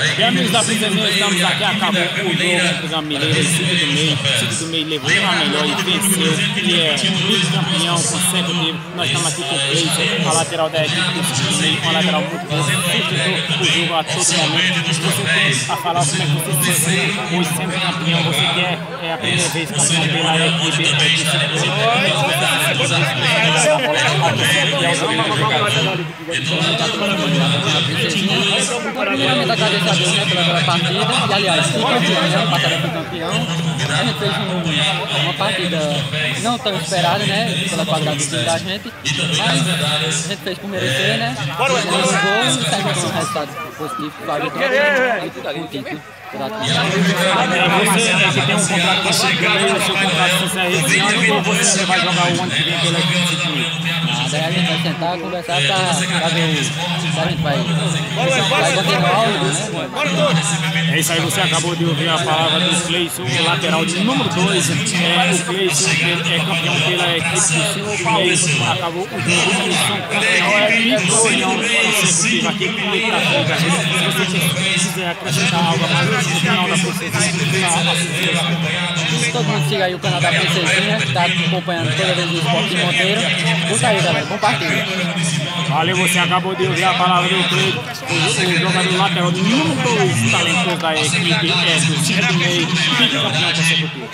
E amigos da Princesinha, estamos aqui, acabou o jogo entre o Gamileira e Cid do Meio. Cid do Meio levou a melhor e venceu, e é vice-campeão consecutivo. Nós estamos aqui com o Cleiton, a lateral da equipe do Meio, uma lateral muito boa, sustentou o jogo a todo momento. Você tem a falar como é que você se sente hoje sendo campeão, você quer é a primeira vez campeão pela equipe é, do Cid do Meio. Como é que você Primeiramente agradecer a Deus né, pela, pela partida e aliás, fui campeão, né? Batalha foi campeão. A gente fez um, uma partida não tão esperada, né? Pela qualidade da gente, mas a gente fez por merecer, né? Fizemos um gol e saímos com um resultado positivo para a vitória e o. Você tem um contrato com Meio, o você vai jogar o Daí a gente vai sentar, conversar para ver o, se a gente vai, vai continuar ou não, né? É isso aí, você acabou de ouvir a palavra do Cleison, o lateral de número 2. É, o Cleison é campeão pela equipe do do Meio. Acabou o jogo, campeão, é vitorião consecutivo aqui com o Itafrica. Se você quiser acrescentar algo a mais no final da procedência, Todo mundo siga aí o canal da Princesinha, que está acompanhando toda vez o esporte de Monteiro. Curta aí, galera, compartilha. Valeu, você acabou de ouvir a palavra do Cleiton, o, jogador lateral número 2 talentoso da equipe é do do Meio, campeão consecutivo.